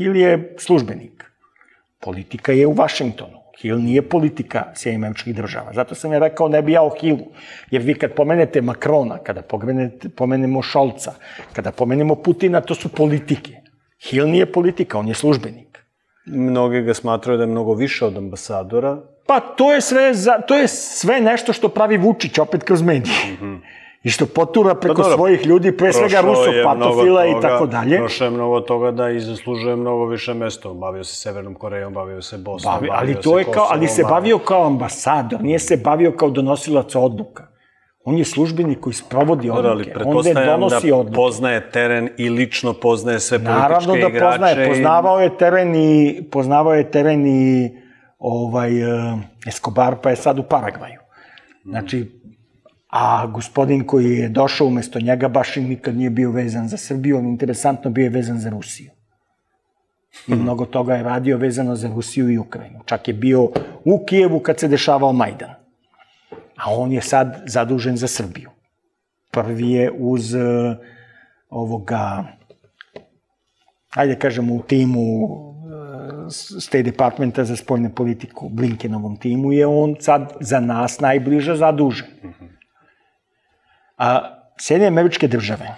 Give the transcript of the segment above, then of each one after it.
Hill je službenik. Politika je u Vašingtonu. Hill nije politika Sjedinjenih američkih država. Zato sam ja rekao ne bi ja o Hillu. Jer vi kad pomenete Makrona, kada pomenete, pomenemo Šolca, kada pomenemo Putina, to su politike. Hill nije politika, on je službenik. Mnogi ga smatraju da je mnogo više od ambasadora. Pa to je sve, za, to je sve nešto što pravi Vučić opet kroz medije. Mm -hmm. I što potura preko dobro, svojih ljudi, pre svega rusopatofila i tako dalje. Prošlo je mnogo toga da i zaslužuje mnogo više mesto. Bavio se Severnom Korejom, bavio se Bosnom, Bavi, ali to je kao, Ali se bavio kao ambasador, nije se bavio kao donosilac odluka. On je službenik koji sprovodi odluke. Ali pretpostavljam da odluke. poznaje teren i lično poznaje sve političke igrače. Naravno da poznaje. Poznavao je teren i, poznavao je teren i ovaj, uh, Escobar, pa je sad u Paragvaju. Znači, a gospodin koji je došao umesto njega baš i nikad nije bio vezan za Srbiju, on interesantno bio je vezan za Rusiju. I hmm. mnogo toga je radio vezano za Rusiju i Ukrajinu. Čak je bio u Kijevu kad se dešavao Majdan. A on je sad zadužen za Srbiju. Prvi je uz uh, ovoga, ajde kažemo u timu State Departmenta za spoljnu politiku, Blinkenovom timu, je on sad za nas najbliže zadužen. A Sjedinje američke države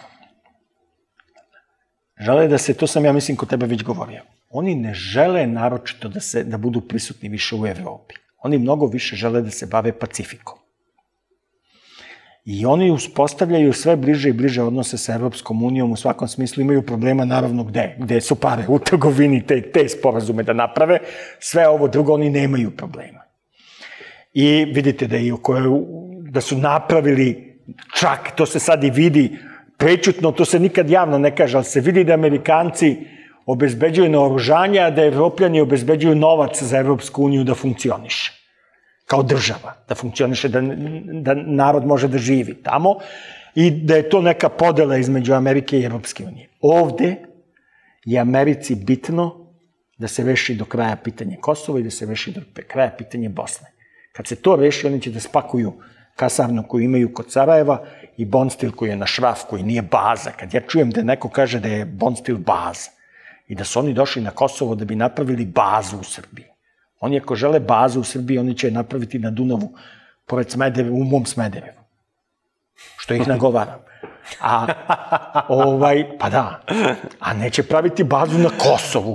žele da se, to sam ja mislim kod tebe već govorio, oni ne žele naročito da, se, da budu prisutni više u Evropi. Oni mnogo više žele da se bave Pacifikom. I oni uspostavljaju sve bliže i bliže odnose sa Evropskom unijom, u svakom smislu imaju problema naravno gde, gde su pare u trgovini te, te sporazume da naprave, sve ovo drugo oni nemaju problema. I vidite da, i koje, da su napravili, čak to se sad i vidi, prečutno, to se nikad javno ne kaže, ali se vidi da Amerikanci obezbeđuju naoružanje, a da Evropljani obezbeđuju novac za Evropsku uniju da funkcioniše kao država, da funkcioniše, da, da narod može da živi tamo i da je to neka podela između Amerike i Evropske unije. Ovde je Americi bitno da se reši do kraja pitanje Kosova i da se reši do kraja pitanje Bosne. Kad se to reši, oni će da spakuju kasarnu koju imaju kod Sarajeva i Bonstil koji je na šraf, koji nije baza. Kad ja čujem da neko kaže da je Bonstil baza i da su oni došli na Kosovo da bi napravili bazu u Srbiji, Oni ako žele bazu u Srbiji, oni će je napraviti na Dunavu, pored Smedeve, u mom Smederevu. Što ih nagovaram. A, ovaj, pa da, a neće praviti bazu na Kosovu,